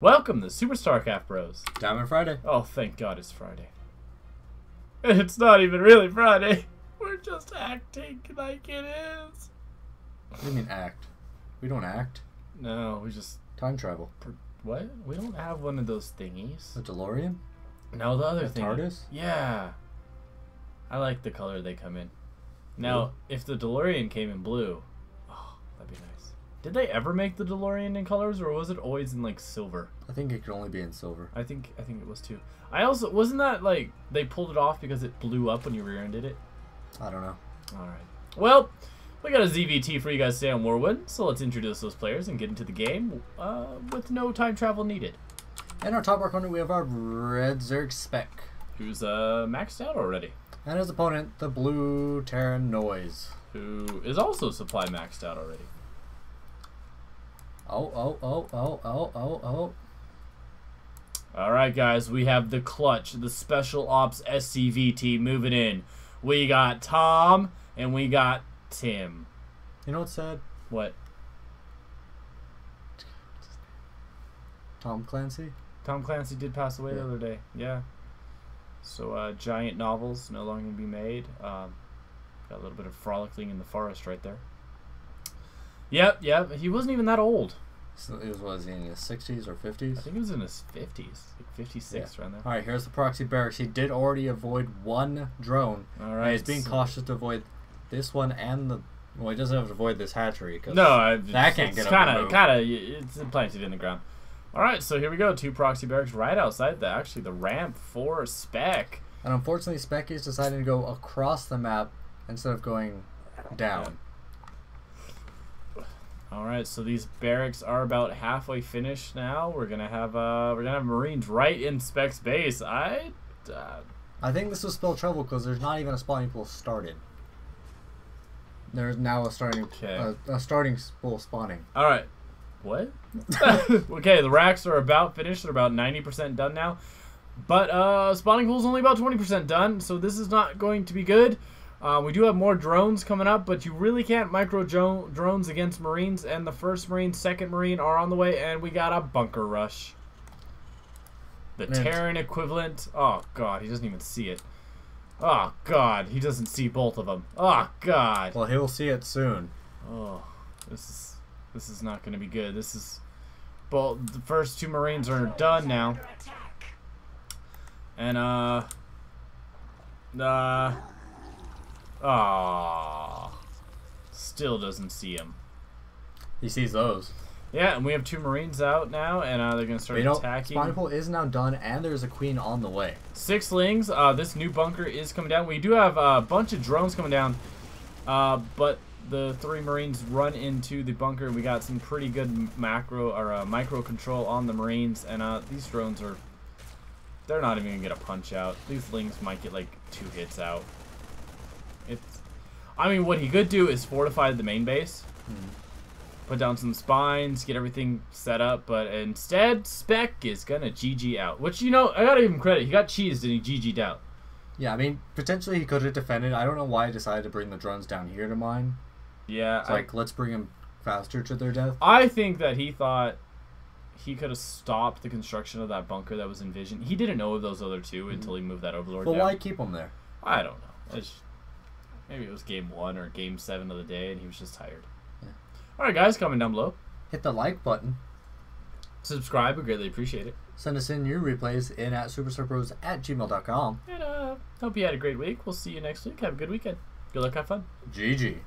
Welcome to Superstar StarCraft Bros. Diamond Friday. Oh, thank God it's Friday. It's not even really Friday. We're just acting like it is. What do you mean act? We don't act. No, we just. Time travel. What? We don't have one of those thingies. The DeLorean? No, the other The thing. TARDIS? Yeah. I like the color they come in. Now, if the DeLorean came in blue, oh, that'd be nice. Did they ever make the DeLorean in colors, or was it always in like silver? I think it could only be in silver. I think I think it was too. I also wasn't that like they pulled it off because it blew up when you rear-ended it. I don't know. All right. Well, we got a ZVT for you guys today on Whirlwind, so let's introduce those players and get into the game uh, with no time travel needed. In our top right corner, we have our red Zerg spec. Who's uh, maxed out already? And his opponent, the blue Terran Noyze. Who is also supply maxed out already? Oh, oh, oh, oh, oh, oh, oh. All right, guys, we have the clutch, the special ops SCVT moving in. We got Tom and we got Tim. You know what's sad? What? Tom Clancy? Tom Clancy did pass away the other day. Yeah. So uh, giant novels no longer be made. Um, got a little bit of frolicking in the forest right there. Yep, yep. He wasn't even that old. So it was, was he in his 60s or 50s? I think he was in his fifties, like fifty-six, around there. Alright, here's the proxy barracks. He did already avoid one drone. All right. He's being cautious to avoid this one and the. Well, he doesn't have to avoid this hatchery. Cause No, I, That can't it's get kind of, kind of. It's implanted in the ground. All right, so here we go. Two proxy barracks right outside the actually the ramp for spec. And unfortunately, Spec is deciding to go across the map instead of going down. All right, so these barracks are about halfway finished now. We're gonna have uh, we're gonna have Marines right in Spec's base. I, uh, I think this will spell trouble because there's not even a spawning pool started. There's now a starting Okay. a, a starting pool spawning. all right. What? okay, the racks are about finished. They're about ninety percent done now. But uh, spawning pool's only about twenty percent done, so this is not going to be good. Uh, we do have more drones coming up, but you really can't micro drones against Marines. And the first Marine, second Marine are on the way, and we got a bunker rush. The Man. Terran equivalent. Oh god, he doesn't even see it. Oh god, he doesn't see both of them. Oh god. Well, he'll see it soon. Oh, this is this is not going to be good. This is, well, the first two Marines are done now, and uh, uh, ah, still doesn't see him. He sees those. Yeah, and we have two Marines out now, and uh, they're going to start know, attacking. spawning pool is now done, and there's a queen on the way. Six lings. Uh, this new bunker is coming down. We do have a bunch of drones coming down, uh, but the three Marines run into the bunker. We got some pretty good macro or uh, micro control on the Marines, and uh, these drones are. They're not even gonna get a punch out. These lings might get like two hits out. I mean, what he could do is fortify the main base, hmm. put down some spines, get everything set up, but instead, Spec is gonna GG out. Which, you know, I gotta give him credit. He got cheesed and he GG'd out. Yeah, I mean, potentially he could have defended. I don't know why he decided to bring the drones down here to mine. Yeah. I, like, let's bring him faster to their death. I think that he thought he could have stopped the construction of that bunker that was envisioned. He didn't know of those other 2 hmm. until he moved that Overlord But down. why keep them there? I don't know. It's, maybe it was game one or game seven of the day and he was just tired. Yeah. Alright, guys, comment down below. Hit the like button. Subscribe, we greatly appreciate it. Send us in your replays in at superstarpros at gmail.com. And uh, hope you had a great week. We'll see you next week. Have a good weekend. Good luck, have fun. GG.